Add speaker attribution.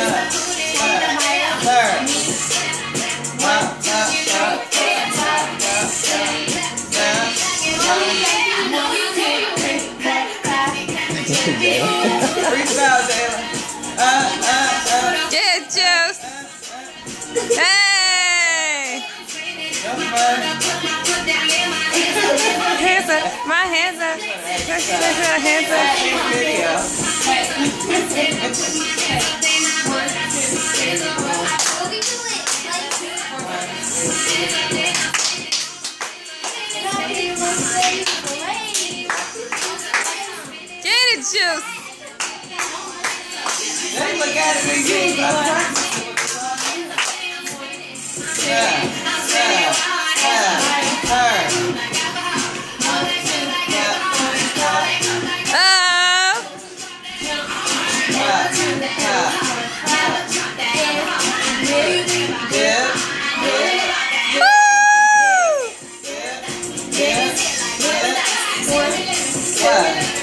Speaker 1: Yeah. Freestyle, Jalen. Uh, uh, uh.
Speaker 2: Yeah, Juice. Hey! Hands up. My hands up. Hands up. juice.
Speaker 1: They look at it. Yeah, yeah, yeah, yeah. Yeah.